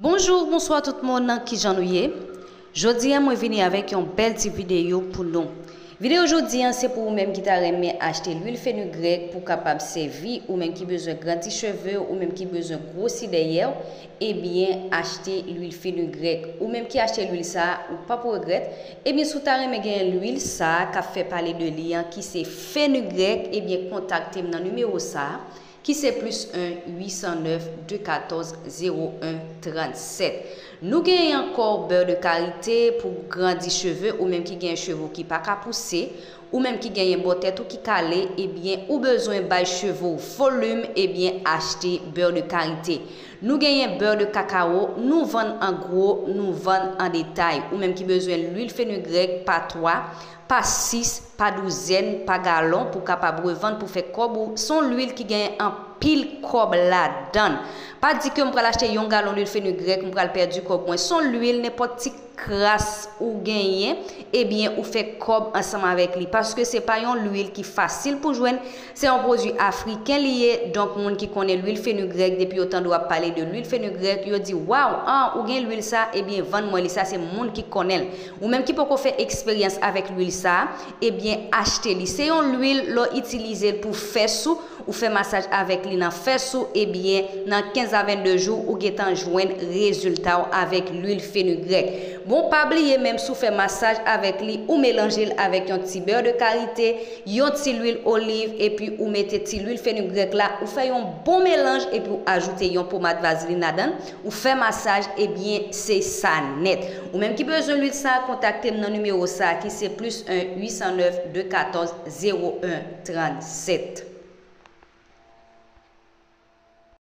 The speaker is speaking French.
Bonjour, bonsoir tout le monde qui j'en ai. Jodi, moi venu avec une belle vidéo pour nous. Vidéo aujourd'hui, c'est pour vous-même qui t'a aimé acheter l'huile fenugrec pour capable servir ou même qui besoin grandir cheveux ou même qui besoin grossir derrière, eh bien acheter l'huile fenugrec ou même qui acheter l'huile ça ou pas pour regret, eh bien sous t'a aimé l'huile ça qui fait parler de lien qui c'est fenugrec, eh bien contactez dans numéro ça qui c'est plus 1 809 214 01 37. Nous gagnons encore beurre de qualité pour grandir cheveux ou même qui gagne cheveux qui pas qu'à pousser ou même qui gagne une tête ou qui calé et eh ou besoin de cheveux volume et eh bien acheter beurre de qualité. Nous gagnons beurre de cacao, nous vendons en gros, nous vendons en détail ou même qui besoin l'huile fenugrec pas 3 pas 6, pas douzaine, pas galon pour capable vendre pour faire cob son l'huile qui now pile cob là-dedans. Pas dit que on va acheter un gallon d'huile fenugrec, on va perdre du moins. Son l'huile n'importe crasse ou gagner, eh bien, ou fait cob ensemble avec lui. Parce que c'est pas une huile qui facile pour joindre. C'est un produit africain lié. Donc, monde qui connaît l'huile fenugrec, depuis autant doit parler de l'huile fenugrec, il dit, waouh, ah, ou gain l'huile ça, eh bien, vendre-moi ça, c'est monde qui connaît. Ou même qui peut faire expérience avec l'huile ça, eh bien, acheter lui. C'est une huile, l'on utilisée pour faire sous ou faire massage avec lui dans sous, eh bien, dans 15 à 22 jours, ou gain joindre résultat avec l'huile fenugrec. Bon, pas oublier même sous faire massage avec lui ou mélanger avec un petit beurre de qualité, un petit huile olive et puis ou mettez petit huile fenugrec là, ou fait un bon mélange et puis ajouter un pommade vaseline là-dedans, ou massage et eh bien c'est ça net. Ou même qui besoin de ça, contactez mon numéro ça qui c'est plus 1 809 214 01 37.